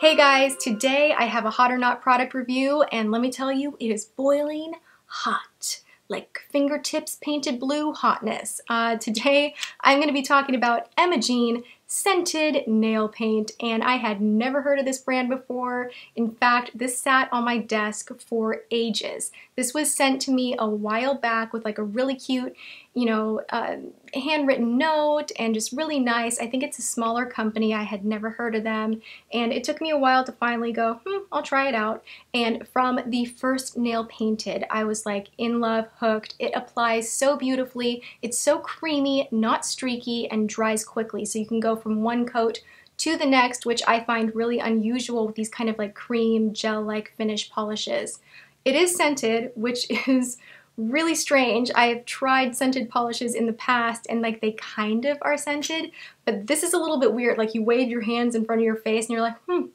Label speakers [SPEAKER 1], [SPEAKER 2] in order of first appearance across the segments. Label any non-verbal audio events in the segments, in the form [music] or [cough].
[SPEAKER 1] Hey guys, today I have a Hot or Not product review and let me tell you, it is boiling hot. Like fingertips painted blue hotness. Uh, today I'm going to be talking about Emma Jean scented nail paint and I had never heard of this brand before. In fact, this sat on my desk for ages. This was sent to me a while back with like a really cute, you know, uh, handwritten note and just really nice. I think it's a smaller company. I had never heard of them and it took me a while to finally go, hmm, I'll try it out. And from the first nail painted, I was like in love, hooked. It applies so beautifully. It's so creamy, not streaky, and dries quickly. So you can go from one coat to the next, which I find really unusual with these kind of like cream gel-like finish polishes. It is scented, which [laughs] is really strange. I have tried scented polishes in the past and like they kind of are scented, but this is a little bit weird. Like you wave your hands in front of your face and you're like, hmm,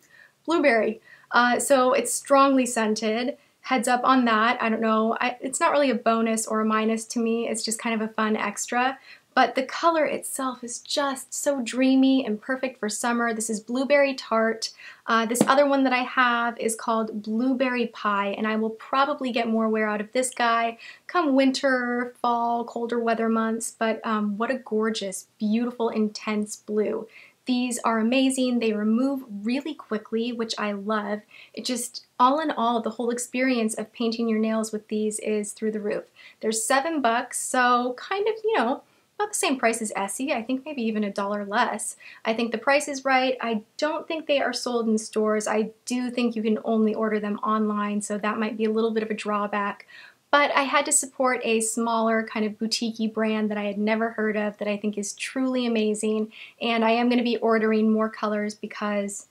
[SPEAKER 1] blueberry. Uh, so it's strongly scented. Heads up on that. I don't know. I, it's not really a bonus or a minus to me. It's just kind of a fun extra. But the color itself is just so dreamy and perfect for summer. This is Blueberry Tart. Uh, this other one that I have is called Blueberry Pie, and I will probably get more wear out of this guy come winter, fall, colder weather months, but um, what a gorgeous, beautiful, intense blue. These are amazing. They remove really quickly, which I love. It just, all in all, the whole experience of painting your nails with these is through the roof. There's seven bucks, so kind of, you know, about the same price as Essie. I think maybe even a dollar less. I think the price is right. I don't think they are sold in stores. I do think you can only order them online, so that might be a little bit of a drawback. But I had to support a smaller kind of boutique brand that I had never heard of that I think is truly amazing. And I am going to be ordering more colors because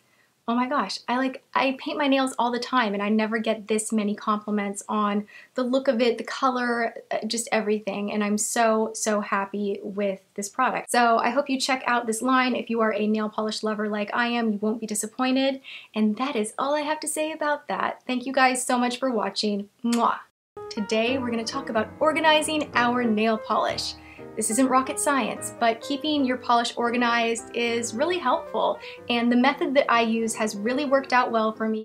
[SPEAKER 1] oh my gosh, I like, I paint my nails all the time and I never get this many compliments on the look of it, the color, uh, just everything. And I'm so, so happy with this product. So I hope you check out this line. If you are a nail polish lover like I am, you won't be disappointed. And that is all I have to say about that. Thank you guys so much for watching. Mwah! Today we're to talk about organizing our nail polish. This isn't rocket science, but keeping your polish organized is really helpful, and the method that I use has really worked out well for me.